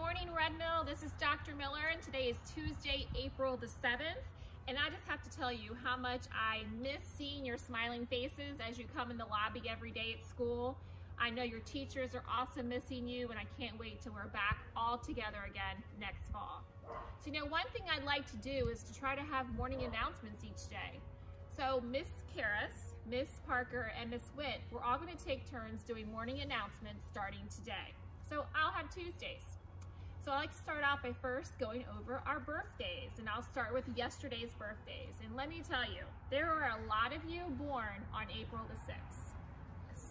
morning, Red Mill. This is Dr. Miller, and today is Tuesday, April the 7th. And I just have to tell you how much I miss seeing your smiling faces as you come in the lobby every day at school. I know your teachers are also missing you, and I can't wait till we're back all together again next fall. So, you know, one thing I'd like to do is to try to have morning announcements each day. So, Miss Karras, Miss Parker, and Miss Witt, we're all going to take turns doing morning announcements starting today. So, I'll have Tuesdays. So I like to start out by first going over our birthdays and I'll start with yesterday's birthdays. And let me tell you, there are a lot of you born on April the 6th.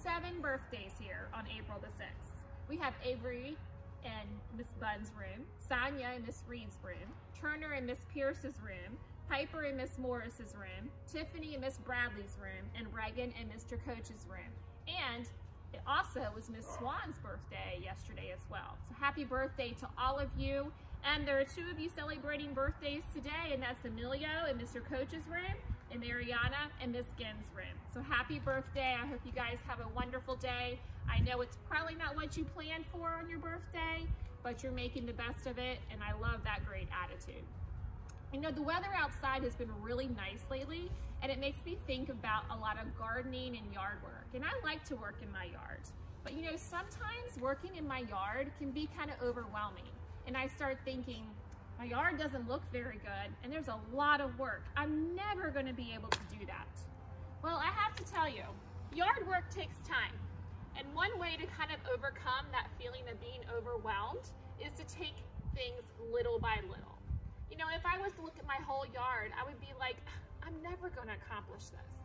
Seven birthdays here on April the 6th. We have Avery in Miss Bunn's room, Sonia in Miss Reed's room, Turner in Miss Pierce's room, Piper in Miss Morris's room, Tiffany in Miss Bradley's room, and Reagan in Mr. Coach's room. And it also was Miss Swan's birthday yesterday as well. So happy birthday to all of you. And there are two of you celebrating birthdays today, and that's Emilio in Mr. Coach's room, and Mariana in Miss Ginn's room. So happy birthday. I hope you guys have a wonderful day. I know it's probably not what you planned for on your birthday, but you're making the best of it, and I love that great attitude. You know, the weather outside has been really nice lately, and it makes me think about a lot of gardening and yard work. And I like to work in my yard. But you know, sometimes working in my yard can be kind of overwhelming. And I start thinking, my yard doesn't look very good, and there's a lot of work. I'm never gonna be able to do that. Well, I have to tell you, yard work takes time. And one way to kind of overcome that feeling of being overwhelmed is to take things little by little. You know, if I was to look at my whole yard, I would be like, I'm never gonna accomplish this.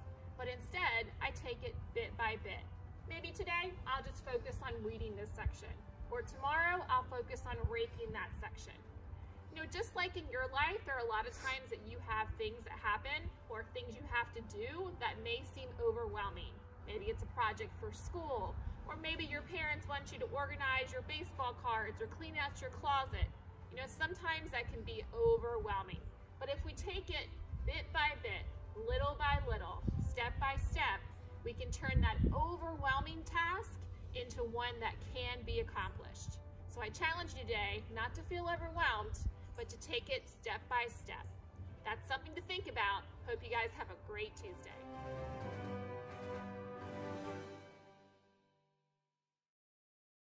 But instead, I take it bit by bit. Maybe today, I'll just focus on weeding this section. Or tomorrow, I'll focus on raking that section. You know, just like in your life, there are a lot of times that you have things that happen or things you have to do that may seem overwhelming. Maybe it's a project for school, or maybe your parents want you to organize your baseball cards or clean out your closet. That can be overwhelming. But if we take it bit by bit, little by little, step by step, we can turn that overwhelming task into one that can be accomplished. So I challenge you today not to feel overwhelmed, but to take it step by step. That's something to think about. Hope you guys have a great Tuesday.